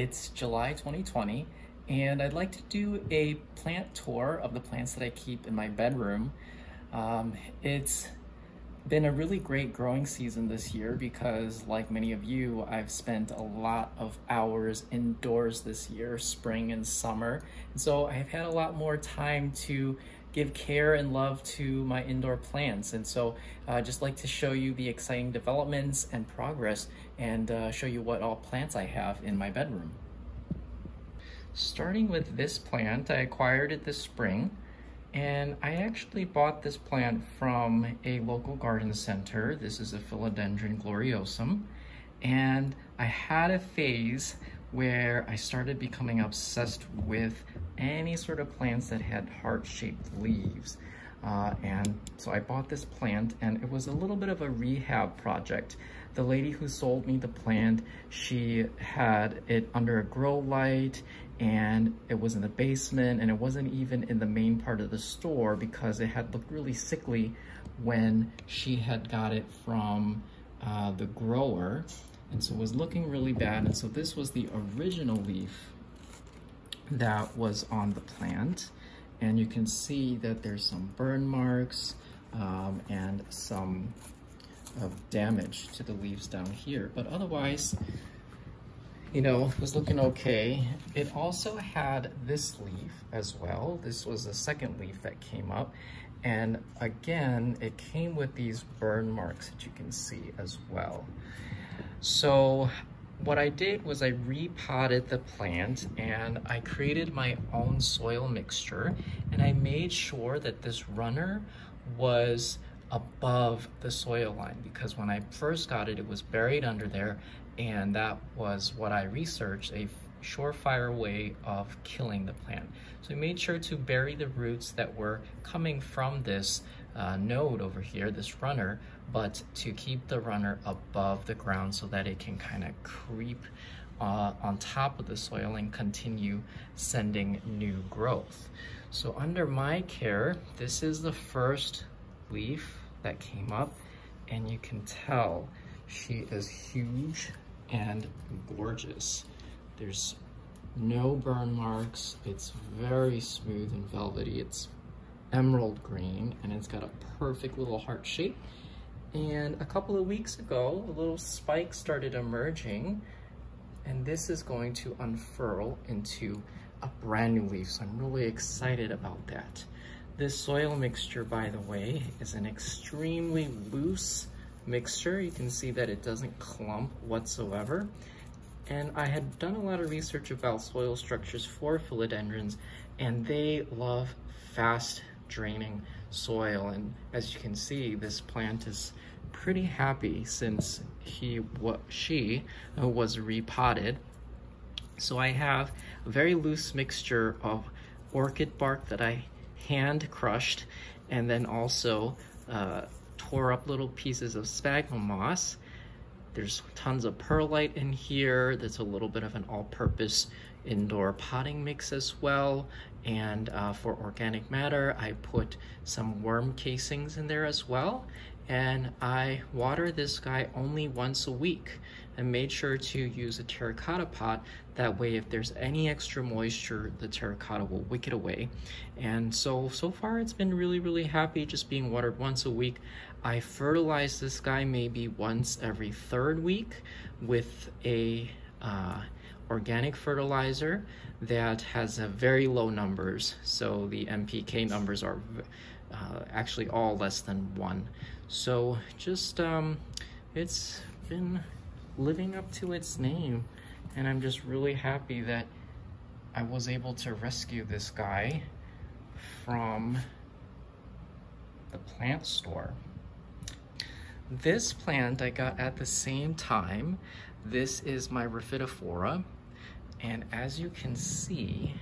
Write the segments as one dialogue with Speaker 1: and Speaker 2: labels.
Speaker 1: It's July 2020 and I'd like to do a plant tour of the plants that I keep in my bedroom. Um, it's been a really great growing season this year because like many of you, I've spent a lot of hours indoors this year, spring and summer. And so I've had a lot more time to give care and love to my indoor plants. And so I uh, just like to show you the exciting developments and progress and uh, show you what all plants I have in my bedroom. Starting with this plant, I acquired it this spring. And I actually bought this plant from a local garden center. This is a Philodendron gloriosum. And I had a phase where I started becoming obsessed with any sort of plants that had heart-shaped leaves. Uh, and so I bought this plant and it was a little bit of a rehab project. The lady who sold me the plant, she had it under a grow light and it was in the basement and it wasn't even in the main part of the store because it had looked really sickly when she had got it from uh, the grower and so it was looking really bad and so this was the original leaf that was on the plant and you can see that there's some burn marks um, and some of damage to the leaves down here but otherwise you know, was looking okay. It also had this leaf as well. This was the second leaf that came up. And again, it came with these burn marks that you can see as well. So what I did was I repotted the plant and I created my own soil mixture and I made sure that this runner was above the soil line because when I first got it, it was buried under there and that was what I researched, a surefire way of killing the plant. So I made sure to bury the roots that were coming from this uh, node over here, this runner, but to keep the runner above the ground so that it can kind of creep uh, on top of the soil and continue sending new growth. So under my care, this is the first leaf that came up and you can tell she is huge and gorgeous. There's no burn marks. It's very smooth and velvety. It's emerald green and it's got a perfect little heart shape. And a couple of weeks ago, a little spike started emerging and this is going to unfurl into a brand new leaf. So I'm really excited about that. This soil mixture, by the way, is an extremely loose mixture. You can see that it doesn't clump whatsoever. And I had done a lot of research about soil structures for philodendrons, and they love fast draining soil. And as you can see, this plant is pretty happy since he what she uh, was repotted. So I have a very loose mixture of orchid bark that I hand crushed and then also uh, tore up little pieces of sphagnum moss. There's tons of perlite in here. That's a little bit of an all-purpose indoor potting mix as well. And uh, for organic matter, I put some worm casings in there as well. And I water this guy only once a week and made sure to use a terracotta pot. That way, if there's any extra moisture, the terracotta will wick it away. And so, so far it's been really, really happy just being watered once a week. I fertilize this guy maybe once every third week with a uh, organic fertilizer that has a very low numbers. So the NPK numbers are uh, actually all less than one. So just, um, it's been living up to its name. And I'm just really happy that I was able to rescue this guy from the plant store. This plant I got at the same time. This is my Rhaphidophora. And as you can see,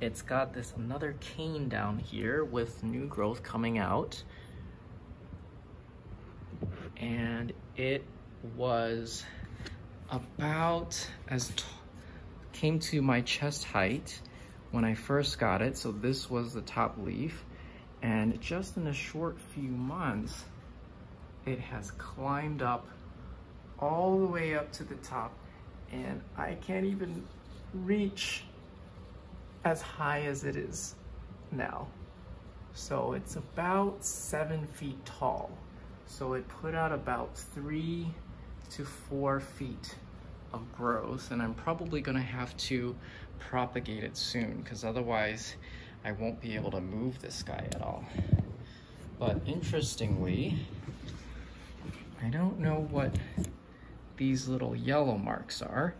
Speaker 1: it's got this another cane down here with new growth coming out. And it was about as came to my chest height when I first got it. So this was the top leaf. And just in a short few months, it has climbed up all the way up to the top and I can't even reach as high as it is now. So it's about seven feet tall. So it put out about three to four feet of growth and I'm probably gonna have to propagate it soon because otherwise I won't be able to move this guy at all. But interestingly, I don't know what these little yellow marks are.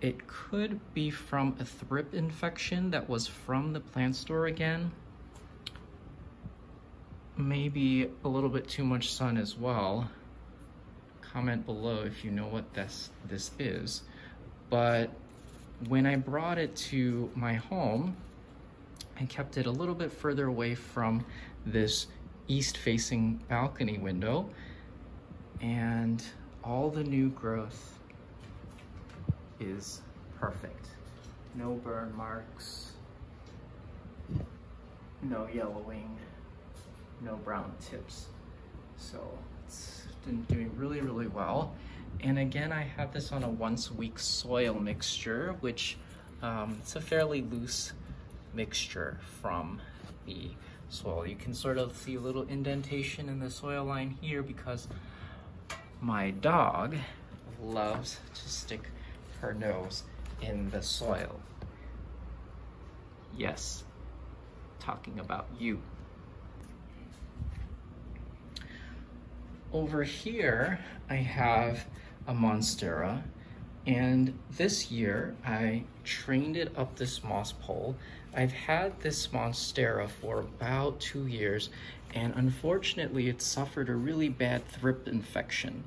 Speaker 1: It could be from a thrip infection that was from the plant store again. Maybe a little bit too much sun as well. Comment below if you know what this, this is. But when I brought it to my home, I kept it a little bit further away from this east-facing balcony window and all the new growth is perfect. No burn marks, no yellowing, no brown tips. So it's been doing really, really well. And again, I have this on a once a week soil mixture, which um, it's a fairly loose mixture from the soil. You can sort of see a little indentation in the soil line here because my dog loves to stick her nose in the soil. Yes, talking about you. Over here, I have a Monstera, and this year I trained it up this moss pole. I've had this Monstera for about two years, and unfortunately it suffered a really bad thrip infection.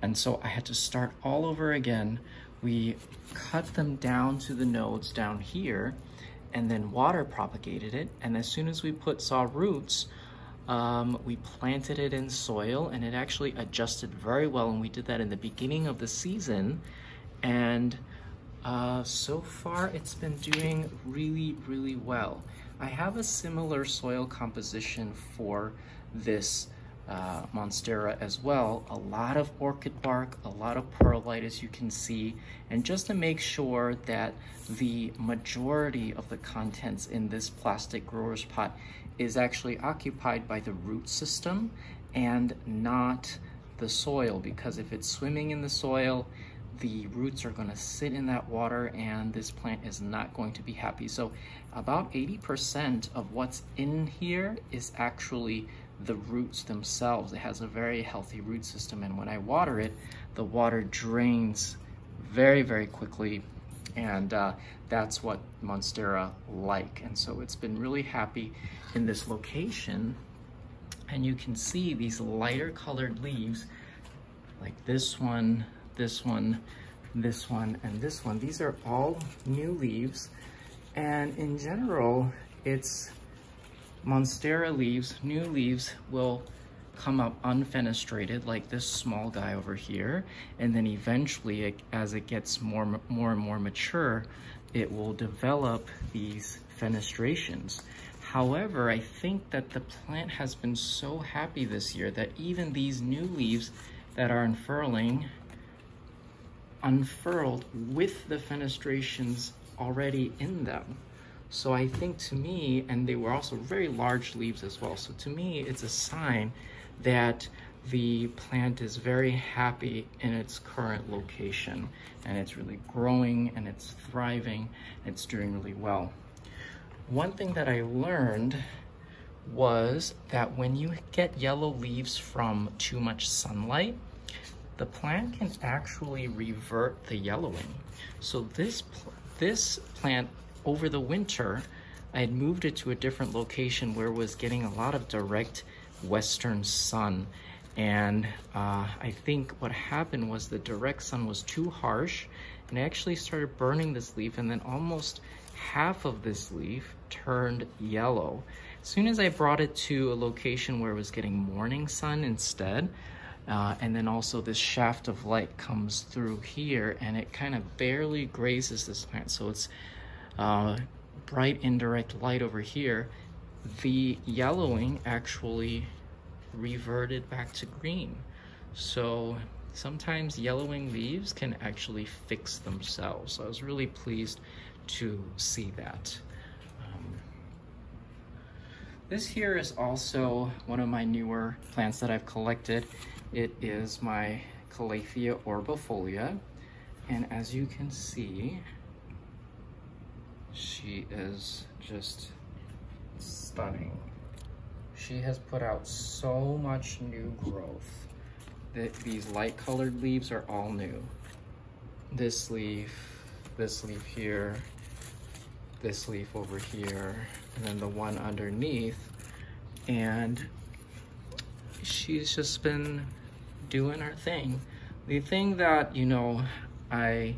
Speaker 1: And so I had to start all over again. We cut them down to the nodes down here, and then water propagated it. And as soon as we put saw roots, um, we planted it in soil and it actually adjusted very well. And we did that in the beginning of the season. And uh, so far it's been doing really, really well. I have a similar soil composition for this uh, Monstera as well. A lot of orchid bark, a lot of perlite as you can see, and just to make sure that the majority of the contents in this plastic grower's pot is actually occupied by the root system and not the soil because if it's swimming in the soil, the roots are gonna sit in that water and this plant is not going to be happy. So about 80% of what's in here is actually the roots themselves. It has a very healthy root system and when I water it, the water drains very, very quickly and uh, that's what Monstera like. And so it's been really happy in this location. And you can see these lighter colored leaves, like this one, this one, this one, and this one. These are all new leaves. And in general, it's Monstera leaves, new leaves will come up unfenestrated like this small guy over here. And then eventually, it, as it gets more, more and more mature, it will develop these fenestrations. However, I think that the plant has been so happy this year that even these new leaves that are unfurling, unfurled with the fenestrations already in them. So I think to me, and they were also very large leaves as well. So to me, it's a sign that the plant is very happy in its current location and it's really growing and it's thriving and it's doing really well. One thing that I learned was that when you get yellow leaves from too much sunlight, the plant can actually revert the yellowing. So this, this plant over the winter, I had moved it to a different location where it was getting a lot of direct western sun. And uh, I think what happened was the direct sun was too harsh and I actually started burning this leaf and then almost half of this leaf turned yellow. As soon as I brought it to a location where it was getting morning sun instead, uh, and then also this shaft of light comes through here and it kind of barely grazes this plant. So it's uh, bright indirect light over here the yellowing actually reverted back to green. So sometimes yellowing leaves can actually fix themselves. So I was really pleased to see that. Um, this here is also one of my newer plants that I've collected. It is my Calathea orbifolia. And as you can see, she is just stunning. She has put out so much new growth. That these light colored leaves are all new. This leaf, this leaf here, this leaf over here, and then the one underneath. And she's just been doing her thing. The thing that, you know, I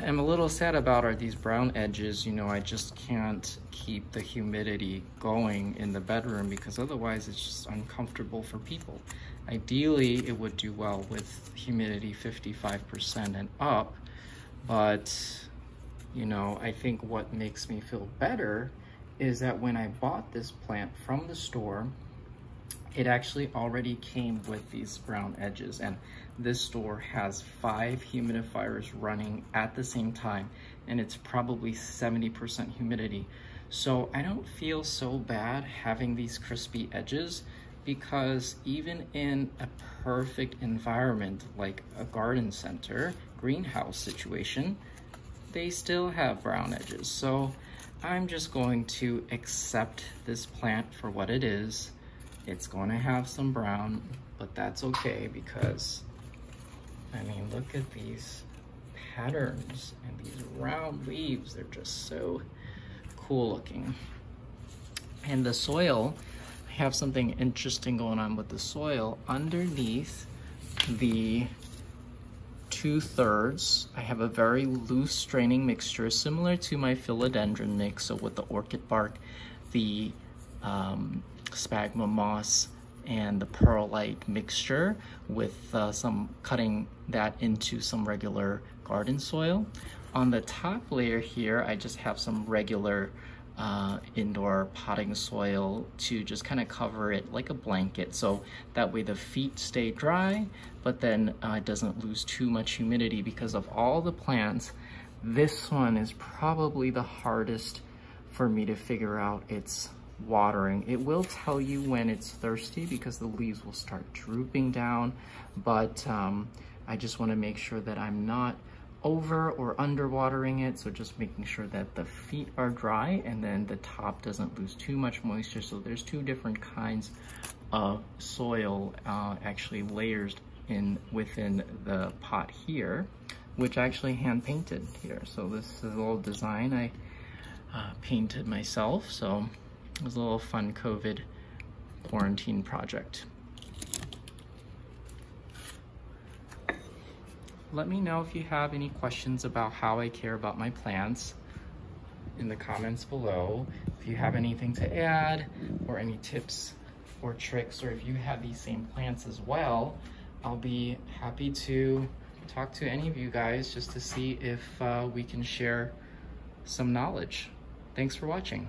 Speaker 1: am a little sad about are these brown edges. You know, I just can't keep the humidity going in the bedroom because otherwise it's just uncomfortable for people. Ideally, it would do well with humidity 55% and up, but you know, I think what makes me feel better is that when I bought this plant from the store, it actually already came with these brown edges and this store has five humidifiers running at the same time and it's probably 70% humidity. So I don't feel so bad having these crispy edges because even in a perfect environment like a garden center, greenhouse situation, they still have brown edges. So I'm just going to accept this plant for what it is it's going to have some brown, but that's okay because, I mean, look at these patterns and these round leaves. They're just so cool looking. And the soil, I have something interesting going on with the soil. Underneath the two thirds, I have a very loose straining mixture similar to my philodendron mix. So with the orchid bark, the um, sphagnum moss and the perlite mixture with uh, some cutting that into some regular garden soil. On the top layer here, I just have some regular uh, indoor potting soil to just kind of cover it like a blanket. So that way the feet stay dry, but then uh, it doesn't lose too much humidity because of all the plants. This one is probably the hardest for me to figure out its watering. It will tell you when it's thirsty because the leaves will start drooping down, but um, I just wanna make sure that I'm not over or under watering it. So just making sure that the feet are dry and then the top doesn't lose too much moisture. So there's two different kinds of soil uh, actually layers in within the pot here, which I actually hand painted here. So this is a little design I uh, painted myself. So it was a little fun COVID quarantine project. Let me know if you have any questions about how I care about my plants in the comments below. If you have anything to add or any tips or tricks, or if you have these same plants as well, I'll be happy to talk to any of you guys just to see if uh, we can share some knowledge. Thanks for watching.